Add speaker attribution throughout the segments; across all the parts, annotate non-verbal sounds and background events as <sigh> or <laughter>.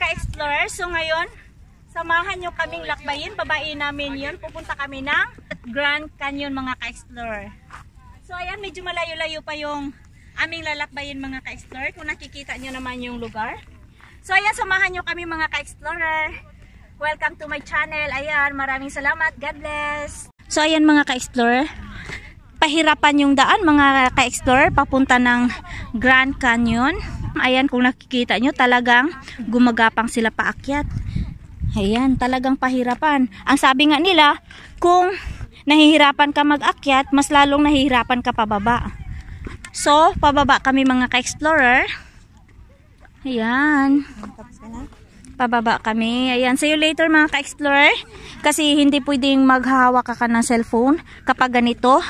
Speaker 1: Ka-explorer. So ngayon, samahan nyo kaming lakbayin. Babayin namin yun. Pupunta kami ng Grand Canyon mga ka-explorer. So ayan, medyo malayo-layo pa yung aming lalakbayin mga ka-explorer. Kung nakikita nyo naman yung lugar. So ayan, samahan nyo kami mga ka-explorer. Welcome to my channel. Ayan, maraming salamat. God bless. So ayan mga ka-explorer. Pahirapan yung daan mga ka-explorer papunta ng Grand Canyon. Ayan, kung nakikita nyo, talagang gumagapang sila paakyat. Ayan, talagang pahirapan. Ang sabi nga nila, kung nahihirapan ka mag-akyat, mas lalong nahihirapan ka pababa. So, pababa kami mga ka-explorer. Ayan. Pababa kami. Ayan, see you later mga ka-explorer. Kasi hindi pwedeng maghahawak ka, ka ng cellphone kapag ganito.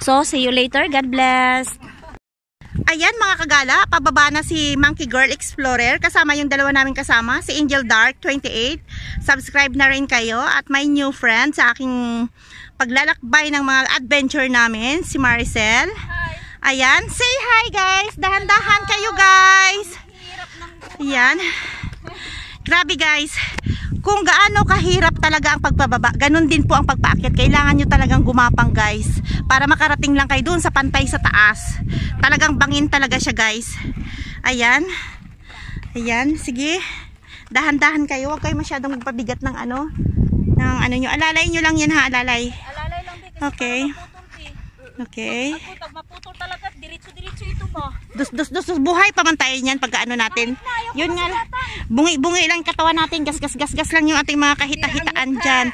Speaker 1: So, see you later. God bless.
Speaker 2: Ayan mga kagala, pababa na si Monkey Girl Explorer. Kasama yung dalawa namin kasama, si Angel Dark 28. Subscribe na rin kayo at my new friend sa aking paglalakbay ng mga adventure namin, si Maricel. Ayan, say hi guys! Dahan-dahan kayo guys! Ayan. Grabe guys, kung gaano kahirap talaga ang pagpababa, ganun din po ang pagpaakyat. Kailangan nyo talagang gumapang guys, para makarating lang kayo dun sa pantay sa taas. Talagang bangin talaga siya guys. Ayan. Ayan, sige. Dahan-dahan kayo, huwag kayo masyadong magpabigat ng ano, ng ano nyo. Alalay nyo lang yan ha, alalay.
Speaker 1: Alalay lang.
Speaker 2: Okay. Okay.
Speaker 1: Maputol talaga, diretso-diretso ito mo.
Speaker 2: Dus, dus, dus, dus, buhay pa man tayo niyan pagka ano natin. Yun nga, bungi, bungi lang katawan natin, gas, gas, gas, gas lang yung ating mga kahita-hitaan dyan.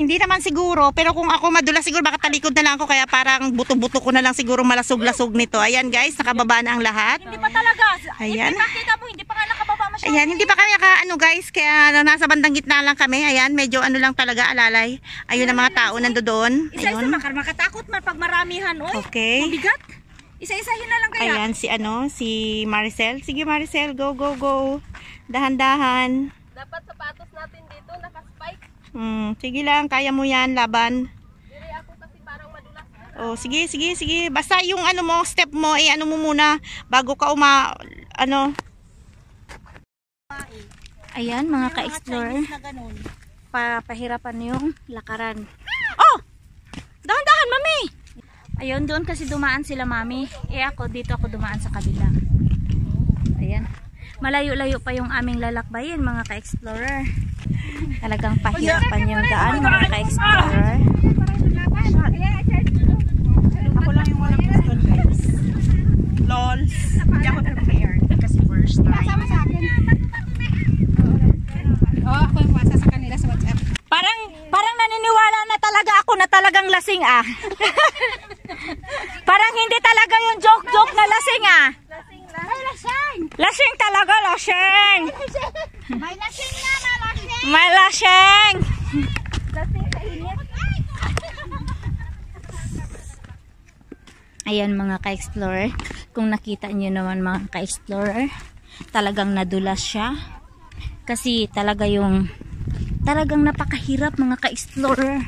Speaker 2: Hindi naman siguro, pero kung ako madulas siguro, baka talikod na lang ako, kaya parang buto-buto ko na lang siguro malasog-lasog nito. Ayan guys, nakababa na ang lahat.
Speaker 1: Hindi pa talaga.
Speaker 2: Ayan.
Speaker 1: Hindi pa mo, hindi pa nga nakababa masyado.
Speaker 2: Ayan, hindi pa kami naka, ano guys, kaya ano, nasa bandang gitna lang kami. Ayan, medyo ano lang talaga, alalay. Ayun ang mga tao nando doon.
Speaker 1: Isa-isa makatakot man pag maramihan, oy.
Speaker 2: Okay.
Speaker 1: Mabigat. Isa-isahin na lang kaya.
Speaker 2: Ayan si ano, si Maricel. Sige Maricel, go, go, go. Dahan-dahan.
Speaker 1: Dapat sapatos natin dito, naka-spike.
Speaker 2: Hmm, sige lang, kaya mo yan, laban.
Speaker 1: Diri ako kasi parang madulas.
Speaker 2: Oh, sige, sige, sige. Basta yung ano mo, step mo, eh ano mo muna bago ka uma ano. Ayan, mga ka-explorer,
Speaker 1: Na ganun.
Speaker 2: pa pahirapan yung lakaran. Oh! Dahan-dahan, mami. Ayun, doon kasi dumaan sila, mami. Eh ako, dito ako dumaan sa kabila. Ayan. Malayo-layo pa yung aming lalakbayin, mga ka-explorer. Talagang pahirapan yung daan, mga ka-explorer. Ako lang yung walang gusto, guys. Lol. Hindi ako prepared kasi first time.
Speaker 3: Oo, ako yung masa sa kanila sa WhatsApp.
Speaker 1: Parang parang naniniwala na talaga ako na talagang lasing ah. <laughs> parang hindi talaga yung joke-joke na lasing ah.
Speaker 3: May lasing!
Speaker 1: Lasing talaga, lasing.
Speaker 3: May lasing na, may lasing!
Speaker 1: May lasing.
Speaker 3: Lasing sa init.
Speaker 1: Ayan mga ka-explorer. Kung nakita niyo naman mga ka-explorer, talagang nadulas siya. Kasi talaga yung talagang napakahirap mga ka-explorer.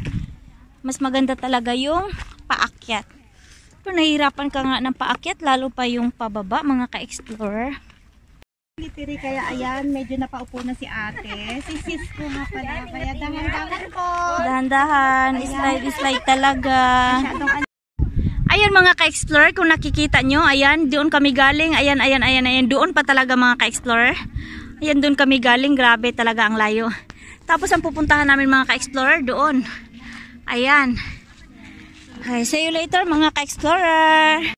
Speaker 1: Mas maganda talaga yung paakyat. Kung nahihirapan ka nga ng paakyat, lalo pa yung pababa mga ka-explorer.
Speaker 2: Litiri kaya ayan, medyo napaupo na si ate. Si sis ko nga pala, kaya dahan-dahan po.
Speaker 1: Dahan-dahan, slide, slide talaga. Ayan mga ka-explorer, kung nakikita nyo, ayan, doon kami galing. Ayan, ayan, ayan, ayan. Doon pa talaga mga ka-explorer. Ayan, doon kami galing. Grabe talaga ang layo. Tapos ang pupuntahan namin mga ka-explorer, doon. Ayan. Okay, see you later mga ka-explorer.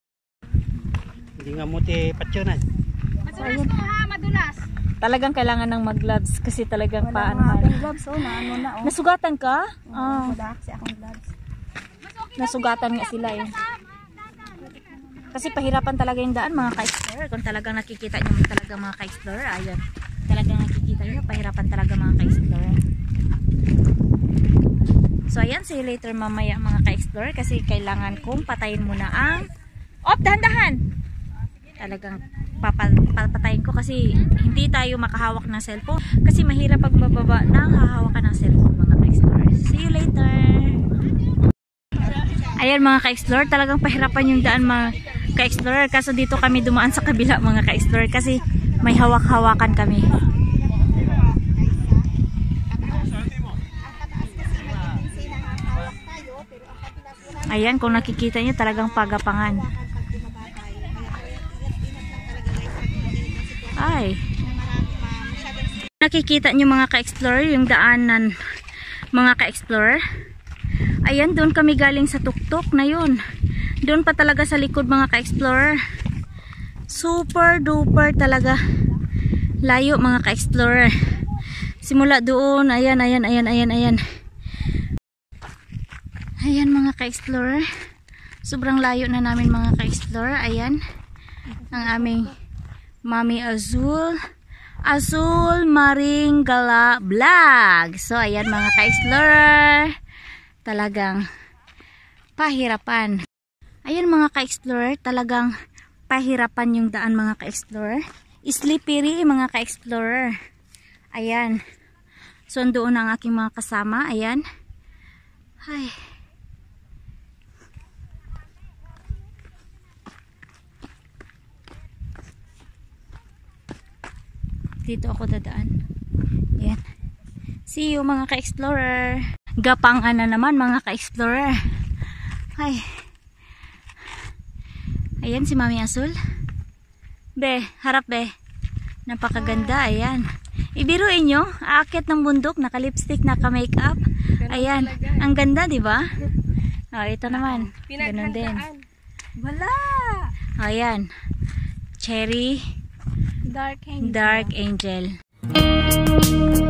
Speaker 4: Hindi nga muti patsyonan.
Speaker 3: Madulas to ha, madulas.
Speaker 1: Talagang kailangan ng mag-gloves kasi talagang paano.
Speaker 3: gloves, oh, na ano na, oh.
Speaker 1: Nasugatan ka? Ah,
Speaker 3: Wala kasi akong gloves.
Speaker 1: nasugatan nga sila eh. Kasi pahirapan talaga yung daan mga ka-explorer. Kung talagang nakikita nyo talaga mga ka-explorer, ayun. Talagang nakikita nyo, pahirapan talaga mga ka-explorer. So ayan, see you later mamaya mga ka-explorer kasi kailangan kong patayin muna ang... Op, dahan-dahan! Talagang papatayin ko kasi hindi tayo makahawak ng cellphone kasi mahirap pag bababa ng hahawakan ng cellphone mga ka-explorer. See you later! Ayan mga ka-explore, talagang pahirapan yung daan mga ka-explore. Kaso dito kami dumaan sa kabila mga ka-explore kasi may hawak-hawakan kami. Ayan, kung nakikita nyo talagang pagapangan. Ay. Nakikita nyo mga ka-explore yung daanan mga ka-explore. Ayan, doon kami galing sa tuktok na yun. Doon pa talaga sa likod mga ka-explorer. Super duper talaga. Layo mga ka-explorer. Simula doon, ayan, ayan, ayan, ayan, ayan. Ayan mga ka-explorer. Sobrang layo na namin mga ka-explorer. Ayan. Ang aming Mami Azul. Azul Maring Gala Vlog. So, ayan mga ka-explorer. Talagang pahirapan. Ayan mga ka-explorer, talagang pahirapan yung daan mga ka-explorer. Slippery mga ka-explorer. Ayan. So, doon ang aking mga kasama. Ayan. Ay. Dito ako dadaan. Ayan. See you mga ka-explorer. Gapangan na naman mga ka-explorer. Ay. Ayan si Mami Azul. Be, harap be. Napakaganda, ayan. Ibiruin nyo, aakit ng bundok, naka-lipstick, naka-makeup. Ayan, ang ganda, di ba? Oh, ito naman. Ganun din.
Speaker 3: Wala!
Speaker 1: Ayan. Cherry
Speaker 3: Dark Angel.
Speaker 1: Dark Angel.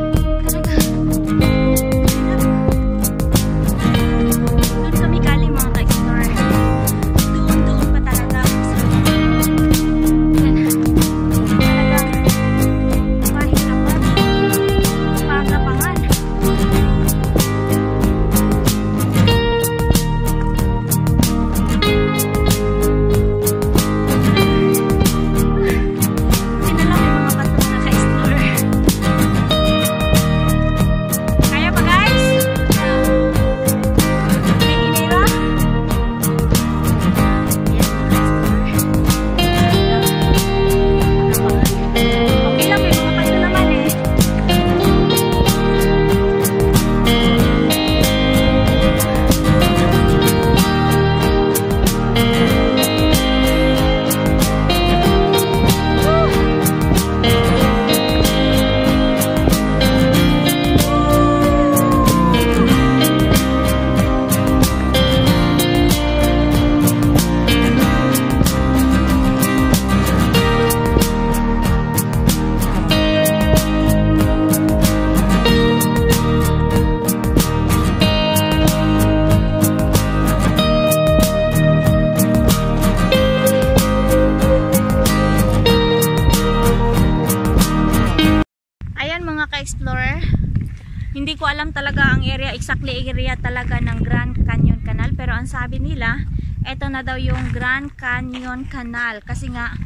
Speaker 1: Ko alam talaga ang area, exactly area talaga ng Grand Canyon Canal. Pero ang sabi nila, eto na daw yung Grand Canyon Canal. Kasi nga,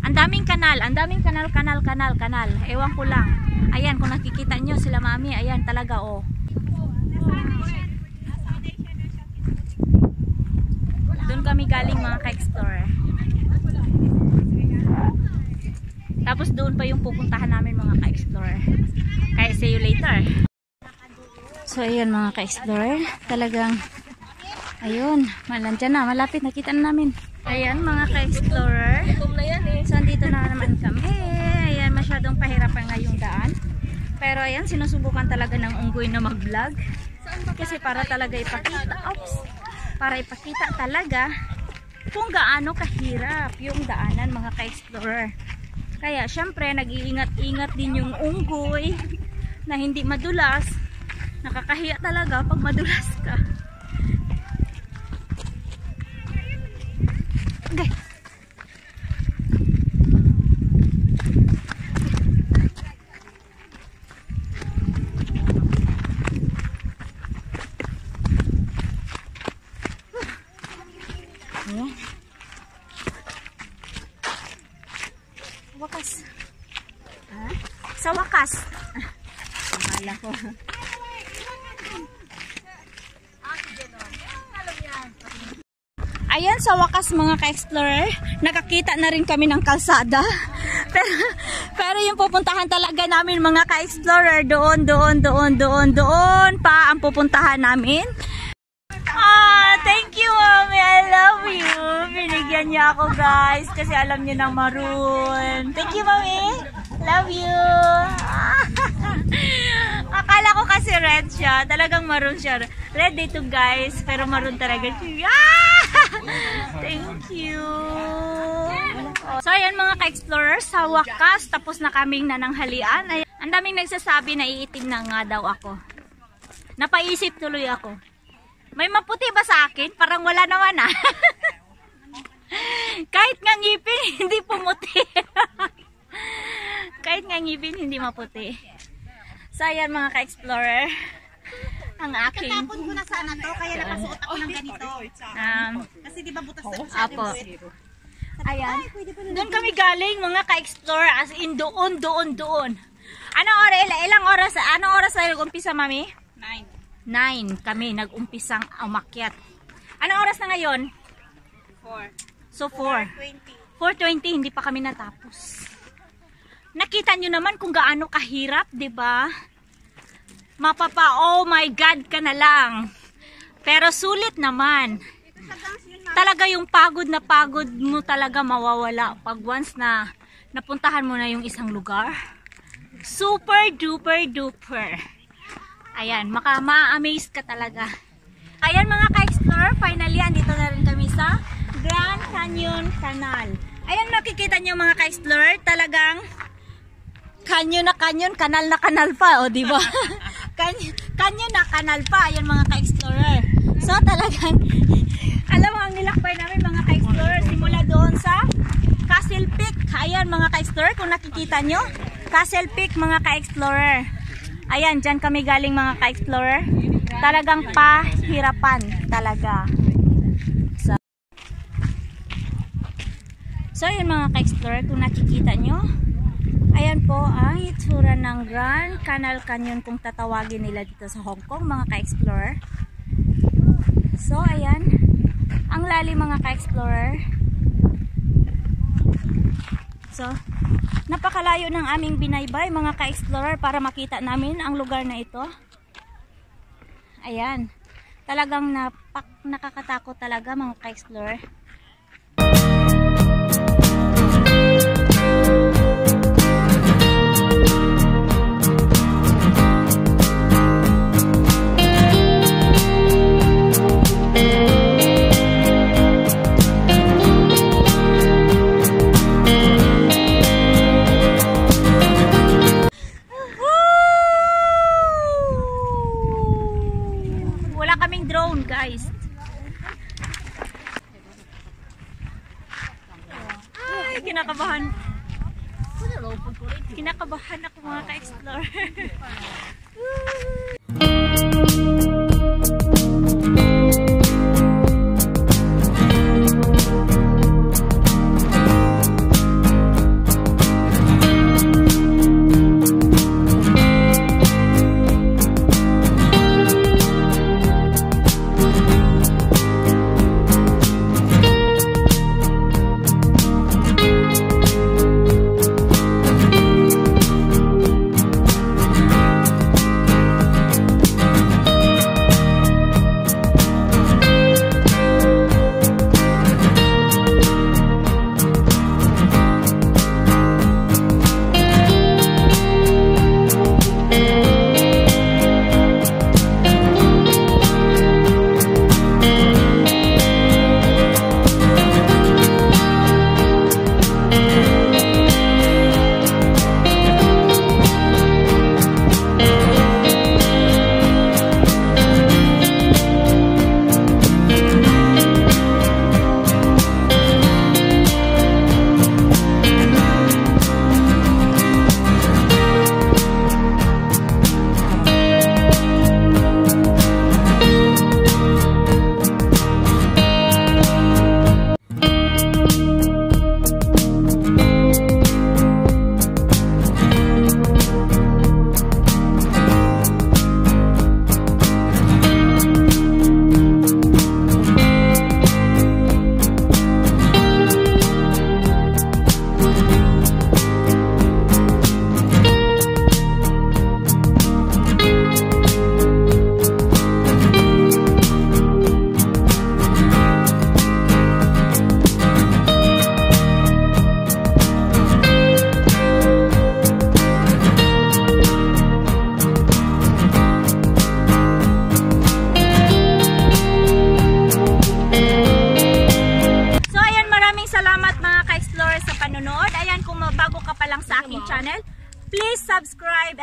Speaker 1: ang daming kanal, ang daming kanal, kanal, kanal, kanal. Ewan ko lang. Ayan, kung nakikita nyo sila mami, ayan talaga oh. Doon kami galing mga ka-explorer. Tapos doon pa yung pupuntahan namin mga ka-explorer. Kaya see you later. So ayun mga ka-explorer, talagang ayun, malantya na, malapit nakita na namin. Ayan mga ka-explorer. So andito na naman kami. Ayan, masyadong pahirapan nga yung daan. Pero ayan, sinusubukan talaga ng unggoy na mag-vlog. Kasi para talaga ipakita, oops, para ipakita talaga kung gaano kahirap yung daanan mga ka-explorer. Kaya syempre nag-iingat-ingat din yung unggoy na hindi madulas. Nakakahiya talaga pag madulas ka. Okay. Ayan. Wakas. Ha? Sa wakas. Akala ko. Ayan, sa wakas mga ka-explorer, nakakita na rin kami ng kalsada. <laughs> Pero, pero yung pupuntahan talaga namin mga ka-explorer, doon, doon, doon, doon, doon pa ang pupuntahan namin. Ah, thank you, Mami. I love you. Binigyan niya ako, guys, kasi alam niya na maroon. Thank you, Mami. Love you. <laughs> Akala ko kasi red siya. Talagang maroon siya. Red dito, guys. Pero maroon talaga siya. Ah! Thank you. So, ayan mga ka-explorers. Sa wakas, tapos na kaming nananghalian. Ang daming nagsasabi na iitim na nga daw ako. Napaisip tuloy ako. May maputi ba sa akin? Parang wala naman ah. <laughs> Kahit nga ngipin, <laughs> hindi pumuti. <laughs> Kahit nga ngipin, hindi maputi. So, ayan mga ka-explorer. Ang aking
Speaker 2: Tapon ko na sana to, kaya nakasuot ako ng ganito.
Speaker 1: um,
Speaker 2: Kasi di ba butas na yung
Speaker 1: Apo. Ayan. Doon kami galing mga ka-explore as in doon, doon, doon. Anong oras, ilang, ilang oras, anong oras tayo nag-umpisa, mami? 9. 9 kami nag-umpisang umakyat. Anong oras na ngayon? 4. So 4. 4.20, hindi pa kami natapos. Nakita nyo naman kung gaano kahirap, 'di ba? Mapapa, oh my God ka na lang. Pero sulit naman talaga yung pagod na pagod mo talaga mawawala pag once na napuntahan mo na yung isang lugar. Super duper duper. Ayan, maka ma-amaze ka talaga. Ayan mga ka-explore, finally andito na rin kami sa Grand Canyon Canal. Ayan makikita nyo mga ka-explore, talagang canyon na canyon, kanal na kanal pa, o di ba? <laughs> canyon, canyon na kanal pa, ayan mga ka-explorer. So talagang <laughs> alam mo ang nilakbay namin mga ka-explorer simula doon sa Castle Peak. Ayan mga ka-explorer kung nakikita nyo. Castle Peak mga ka-explorer. Ayan, dyan kami galing mga ka-explorer. Talagang pahirapan talaga. So, so yun mga ka-explorer kung nakikita nyo. Ayan po ang itsura ng Grand Canal Canyon kung tatawagin nila dito sa Hong Kong mga ka-explorer. So ayan, ang lalim mga ka-explorer. So, napakalayo ng aming binaybay mga ka-explorer para makita namin ang lugar na ito. Ayan. Talagang napak nakakatakot talaga mga ka-explorer.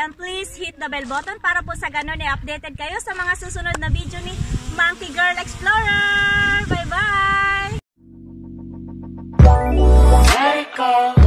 Speaker 1: And please hit the bell button para po sa ganun ay updated kayo sa mga susunod na video ni Monkey Girl Explorer. Bye-bye!
Speaker 5: Let it.